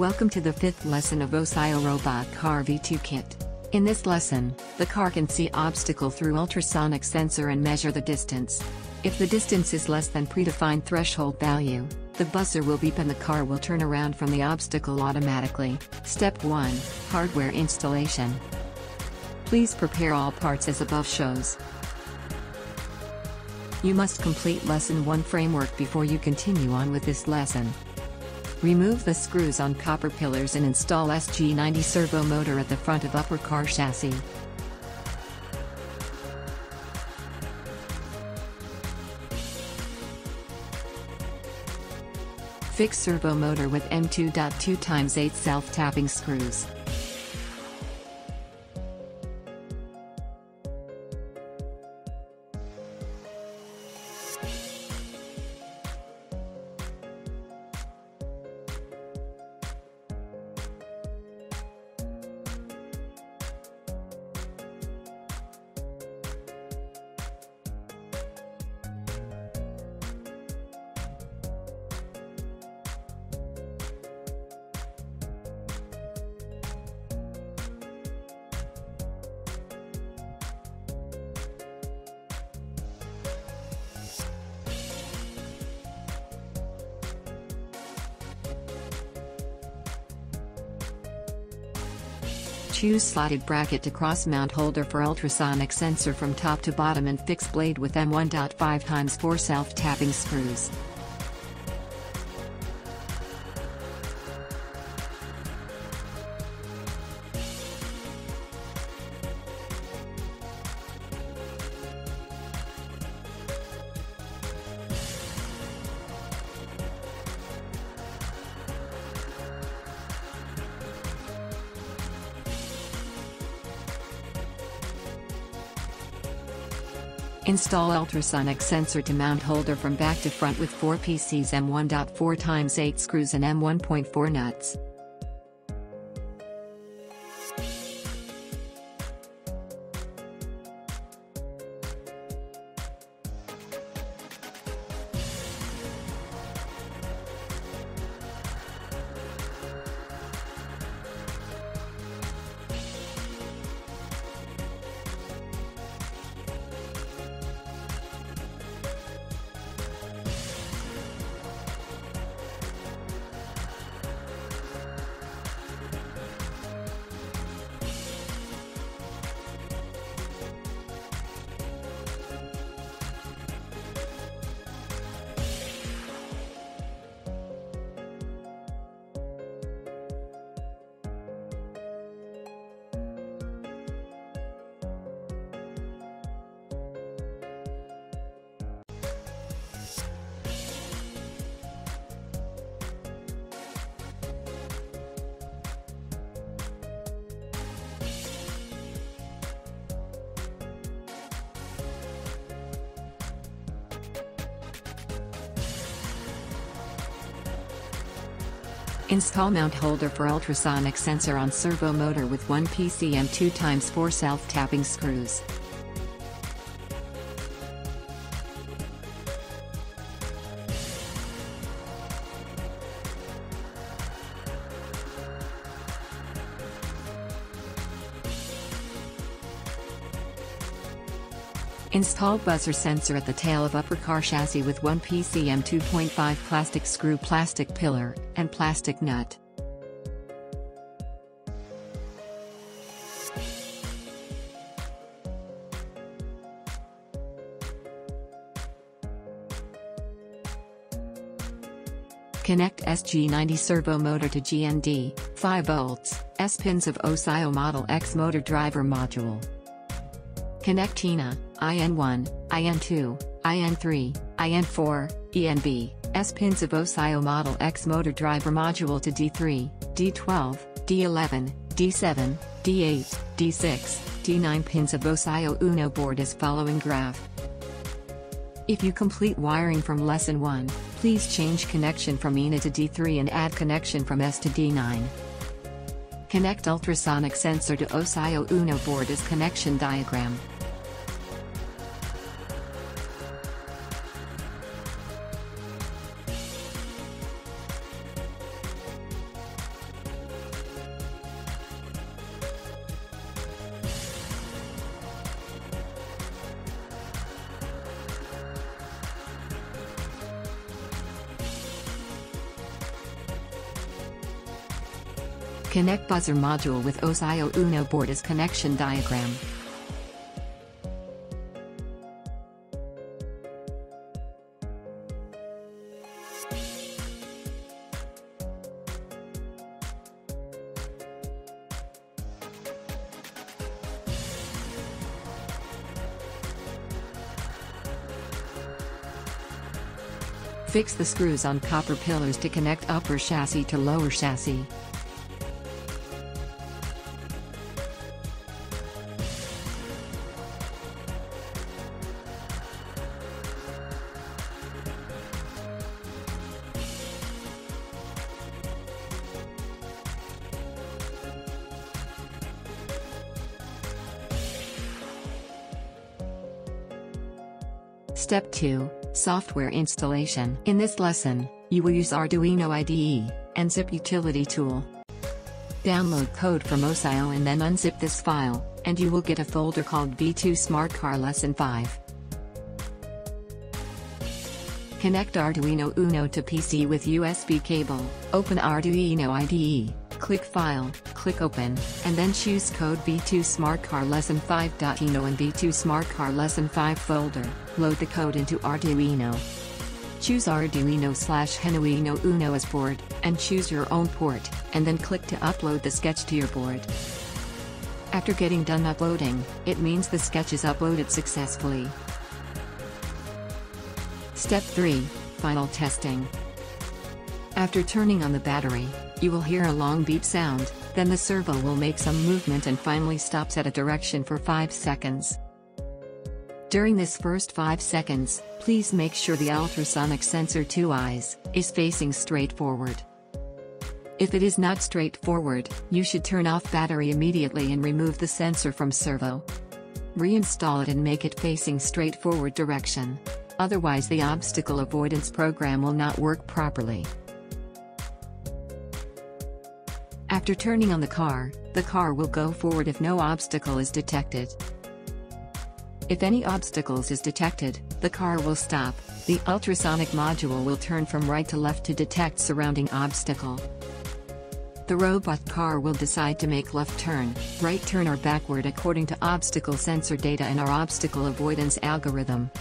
Welcome to the fifth lesson of OSOYOO Robot Car V2 Kit. In this lesson, the car can see obstacle through ultrasonic sensor and measure the distance. If the distance is less than predefined threshold value, the buzzer will beep and the car will turn around from the obstacle automatically. Step 1 Hardware Installation. Please prepare all parts as above shows. You must complete Lesson 1 framework before you continue on with this lesson. Remove the screws on copper pillars and install SG90 servo motor at the front of upper car chassis. Fix servo motor with M2.2 x 8 self-tapping screws. Choose slotted bracket to cross-mount holder for ultrasonic sensor from top to bottom and fix blade with M1.5 x 4 self-tapping screws. Install ultrasonic sensor to mount holder from back to front with 4 PCs M1.4 x 8 screws and M1.4 nuts. Install mount holder for ultrasonic sensor on servo motor with one PCM 2 x 4 self-tapping screws. Install buzzer sensor at the tail of upper car chassis with one PCM 2.5 plastic screw plastic pillar, and plastic nut. Connect SG90 servo motor to GND, 5 volts, S pins of OSOYOO Model X motor driver module. Connect ENA, IN1, IN2, IN3, IN4, ENB, S pins of OSOYOO Model X motor driver module to D3, D12, D11, D7, D8, D6, D9 pins of OSOYOO Uno board as following graph. If you complete wiring from lesson 1, please change connection from ENA to D3 and add connection from S to D9. Connect ultrasonic sensor to OSOYOO Uno board as connection diagram. Connect buzzer module with OSOYOO UNO board as connection diagram. Fix the screws on copper pillars to connect upper chassis to lower chassis. Step 2 Software Installation. In this lesson, you will use Arduino IDE and Zip Utility Tool. Download code from OSOYOO and then unzip this file, and you will get a folder called V2 Smart Car Lesson 5. Connect Arduino Uno to PC with USB cable, open Arduino IDE, click File, click Open, and then choose code V2 Smart Car Lesson 5.ino and V2 Smart Car Lesson 5 folder, load the code into Arduino. Choose Arduino slash Genuino Uno as board, and choose your own port, and then click to upload the sketch to your board. After getting done uploading, it means the sketch is uploaded successfully. Step 3 Final Testing. After turning on the battery, you will hear a long beep sound, then the servo will make some movement and finally stops at a direction for 5 seconds. During this first 5 seconds, please make sure the ultrasonic sensor 2 eyes is facing straight forward. If it is not straightforward, you should turn off battery immediately and remove the sensor from servo. Reinstall it and make it facing straight forward direction. Otherwise the obstacle avoidance program will not work properly. After turning on the car, the car will go forward if no obstacle is detected. If any obstacles is detected, the car will stop. The ultrasonic module will turn from right to left to detect surrounding obstacle. The robot car will decide to make left turn, right turn or backward according to obstacle sensor data and our obstacle avoidance algorithm.